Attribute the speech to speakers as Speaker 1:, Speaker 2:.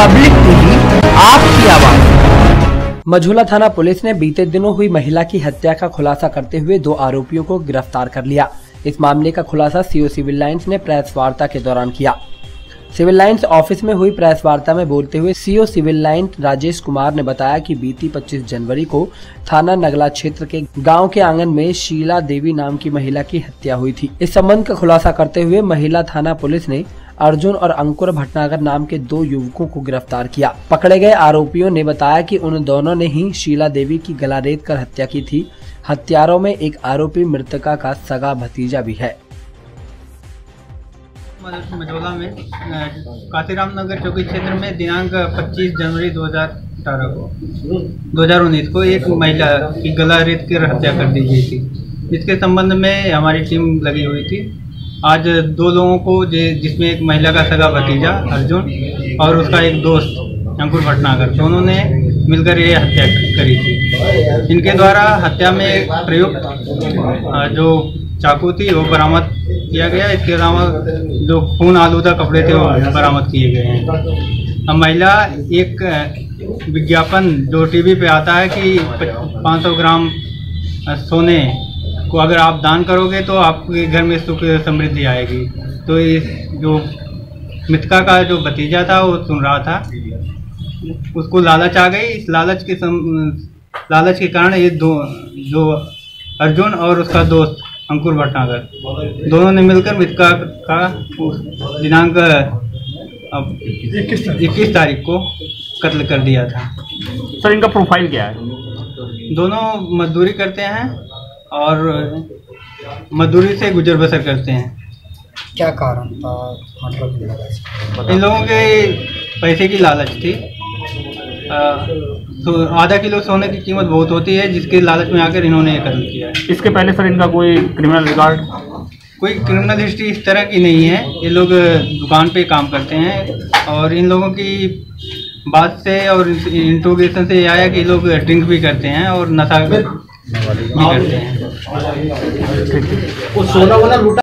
Speaker 1: Public TV आपकी आवाज़। मझूला थाना पुलिस ने बीते दिनों हुई महिला की हत्या का खुलासा करते हुए दो आरोपियों को गिरफ़्तार कर लिया। इस मामले का खुलासा सीओ सिविल लाइंस ने प्रेस वार्ता के दौरान किया। सिविल लाइंस ऑफ़िस में हुई प्रेस वार्ता में बोलते हुए CO civil line Rajesh Kumar ने बताया कि बीती 25 जनवरी को थाना नगला क्षेत्र के गाँव के आँगन में शीला देवी नाम की महिला की हत्या हुई थी। इस संबंध का खुलासा करते हुए महिला थाना पुलिस ने अर्जुन और अंकुर भटनागर नाम के दो युवकों को गिरफ़्तार किया। पकड़े गए आरोपियों ने बताया कि उन दोनों ने ही शीला देवी की गला रेत कर हत्या की थी। हत्यारों में एक आरोपी मृतका का सगा भतीजा भी है।
Speaker 2: मझौला में काशीराम नगर चौकी क्षेत्र में दिनांक 25 जनवरी 2018 को 2019 को एक महिला की गला रेत कर हत्या कर दी गई थी। जिसके संबंध में हमारी टीम लगी हुई थी। आज दो लोगों को जिसमें एक महिला का सगा भतीजा, अर्जुन, और उसका एक दोस्त, अंकुर भटनागर। दोनों ने मिलकर ये हत्या करी थी। इनके द्वारा हत्या में प्रयुक्त जो चाकू थी, वो बरामद किया गया। इसके अलावा जो खून आलूदा कपड़े थे, वो बरामद किए गए हैं। महिला एक विज्ञापन जो टीवी पे आता है कि 500 ग्राम सोने को अगर आप दान करोगे तो आपके घर में सुख समृद्धि आएगी। तो इस जो मिथका का जो भतीजा था वो सुन रहा था। उसको लालच आ गई। इस लालच के सम, लालच के कारण ये दो जो अर्जुन और उसका दोस्त अंकुर भटनागर दोनों ने मिलकर मिथका का दिनांक अब इक्कीस तारीख को कत्ल कर दिया था।
Speaker 3: सर इनका प्रोफ़ाइल क्या है?
Speaker 2: दोनों मजदूरी करते हैं। और मजदूरी से गुजर बसर करते हैं।
Speaker 1: क्या कारण था? मतलब
Speaker 2: इन लोगों के पैसे की लालच थी। तो आधा किलो सोने की कीमत बहुत होती है जिसके लालच में आकर इन्होंने ये कत्ल किया है।
Speaker 3: इसके पहले सर इनका कोई क्रिमिनल रिकॉर्ड
Speaker 2: कोई क्रिमिनल हिस्ट्री इस तरह की नहीं है। ये लोग दुकान पे काम करते हैं और इन लोगों की बात से और इंट्रोगेशन से ये आया कि ये लोग ड्रिंक भी करते हैं और नशा
Speaker 1: वो सोना वाला लूटा